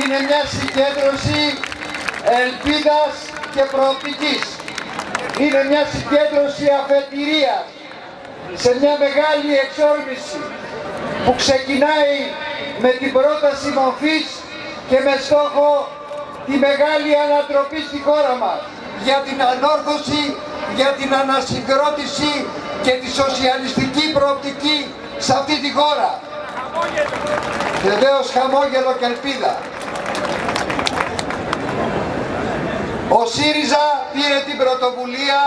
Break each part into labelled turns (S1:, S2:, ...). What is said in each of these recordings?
S1: είναι μια συγκέντρωση ελπίδας και προοπτικής. Είναι μια συγκέντρωση αφετηρίας σε μια μεγάλη εξόρμηση που ξεκινάει με την πρόταση μορφής και με στόχο τη μεγάλη ανατροπή στη χώρα μας για την ανόρθωση, για την ανασυγκρότηση και τη σοσιαλιστική προοπτική σε αυτή τη χώρα. Βεβαίως χαμόγελο και ελπίδα. ΣΥΡΙΖΑ πήρε την πρωτοβουλία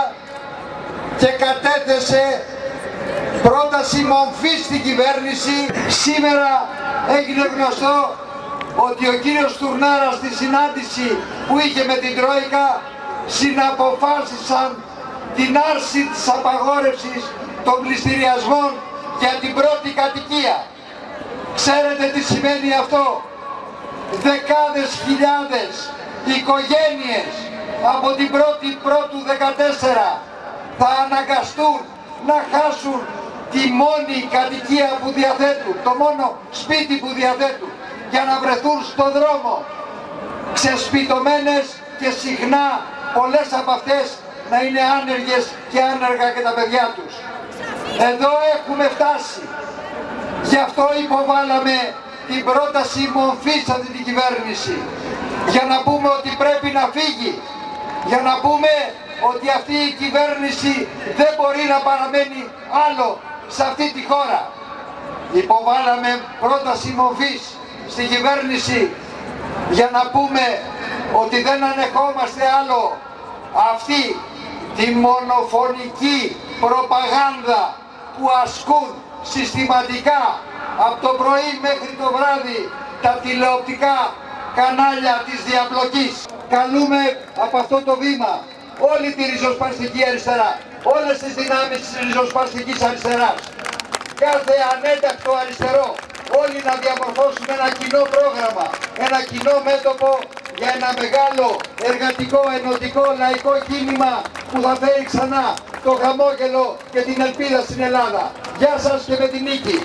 S1: και κατέθεσε πρόταση μομφή στην κυβέρνηση. Σήμερα έγινε γνωστό ότι ο κύριος Τουρνάρας στη συνάντηση που είχε με την Τρόικα συναποφάσισαν την άρση της απαγόρευσης των πληστηριασμών για την πρώτη κατοικία. Ξέρετε τι σημαίνει αυτό; Δεκάδες χιλιάδες οικογένειες από την πρώτη πρώτου 14 θα αναγκαστούν να χάσουν τη μόνη κατοικία που διαθέτουν, το μόνο σπίτι που διαθέτουν για να βρεθούν στο δρόμο ξεσπιτωμένες και συχνά πολλές από αυτές να είναι άνεργες και άνεργα και τα παιδιά τους. Εδώ έχουμε φτάσει. Γι' αυτό υποβάλαμε την πρόταση μορφής αυτή την κυβέρνηση. Για να πούμε ότι πρέπει να φύγει. Για να πούμε ότι αυτή η κυβέρνηση δεν μπορεί να παραμένει άλλο σε αυτή τη χώρα. Υποβάλαμε πρόταση μορφής στην κυβέρνηση για να πούμε ότι δεν ανεχόμαστε άλλο αυτή τη μονοφωνική προπαγάνδα που ασκούν συστηματικά από το πρωί μέχρι το βράδυ τα τηλεοπτικά κανάλια της διαπλοκής. Καλούμε από αυτό το βήμα όλη τη ριζοσπαστική αριστερά, όλες τις δυνάμεις της ριζοσπαστικής αριστεράς, κάθε ανέτακτο αριστερό, όλοι να διαμορφώσουμε ένα κοινό πρόγραμμα, ένα κοινό μέτωπο για ένα μεγάλο εργατικό, ενωτικό, λαϊκό κίνημα που θα φέρει ξανά το χαμόγελο και την ελπίδα στην Ελλάδα. Γεια σας και με την νίκη.